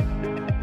you